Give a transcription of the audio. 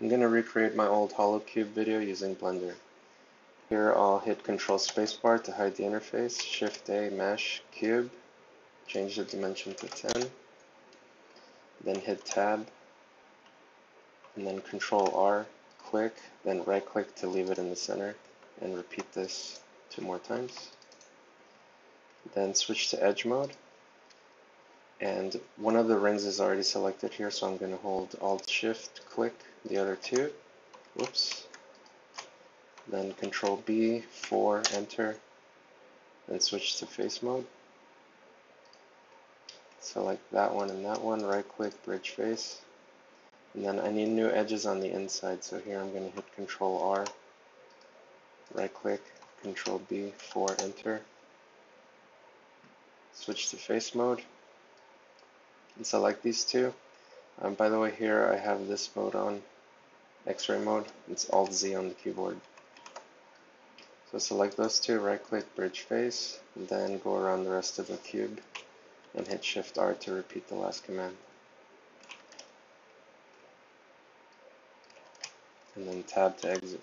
I'm going to recreate my old hollow cube video using Blender. Here I'll hit Control Spacebar to hide the interface, Shift A, Mesh, Cube, change the dimension to 10, then hit Tab, and then Control R, click, then right click to leave it in the center, and repeat this two more times. Then switch to Edge mode, and one of the rings is already selected here, so I'm going to hold Alt Shift, click, the other two. Whoops. Then Control B, 4, enter, and switch to face mode. Select that one and that one, right click, bridge face. And then I need new edges on the inside, so here I'm going to hit Control R, right click, Control B, 4, enter. Switch to face mode, and select these two. Um, by the way, here I have this mode on, X-ray mode. It's Alt-Z on the keyboard. So select those two, right-click Bridge Face, then go around the rest of the cube and hit Shift-R to repeat the last command. And then Tab to exit.